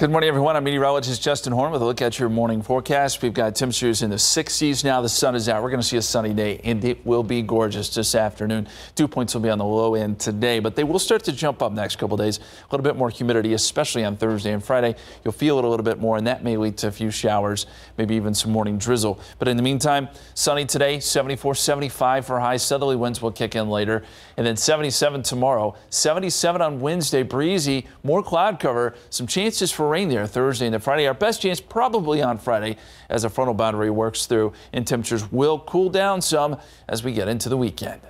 Good morning, everyone. I'm meteorologist Justin Horn with a look at your morning forecast. We've got temperatures in the 60s now. The sun is out. We're going to see a sunny day, and it will be gorgeous this afternoon. Dew points will be on the low end today, but they will start to jump up next couple days. A little bit more humidity, especially on Thursday and Friday. You'll feel it a little bit more, and that may lead to a few showers, maybe even some morning drizzle. But in the meantime, sunny today, 74, 75 for high. Southerly winds will kick in later, and then 77 tomorrow. 77 on Wednesday, breezy, more cloud cover, some chances for rain there Thursday and Friday. Our best chance probably on Friday as a frontal boundary works through and temperatures will cool down some as we get into the weekend.